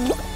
응?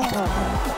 Oh.